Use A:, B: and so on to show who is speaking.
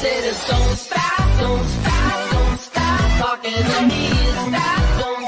A: said, don't stop, don't stop, don't stop talking to me. Stop.